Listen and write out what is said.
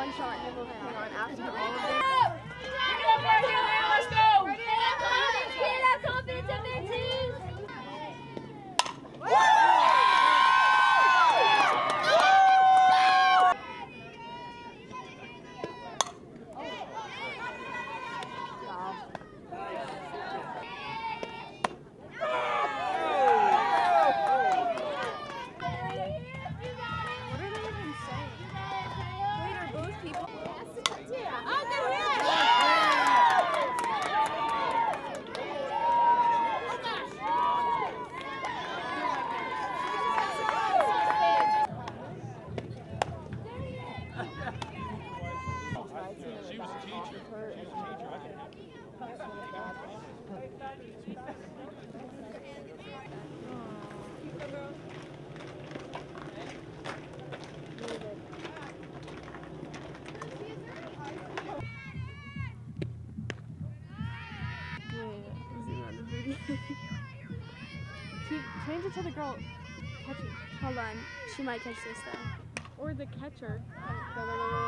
one shot and then we'll hang on after all of it. A teacher. She was a teacher. I can Keep, change it to the girl. Catch it. Hold on. She might catch this though. Or the catcher. Go, go, go,